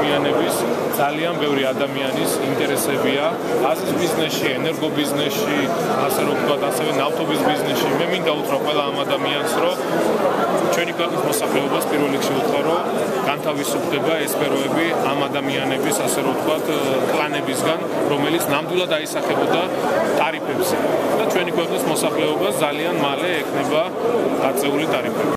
ადამიანების ძალიან ბევრი ადამიანის ინტერესებია აზის ბიზნესში, ენერგობიზნესში, ასე რომ ვთქვათ, ასევე ნავთობის ბიზნესში. მე მინდა უთხრა ყველა ამ ადამიანს, რომ ჩვენი ქვეყნის მოსახლეობას პირველ რიგში უთხრა, რომ განთავისუფლდება ესპეროები ამ ადამიანების, ასე რომ ვთქვათ, პლანებისგან, რომელიც ნამდვილად აისახებოდა ტარიფებზე. და ჩვენი ქვეყნის მოსახლეობას ძალიან მალე ექნება გაწეული ტარიფები.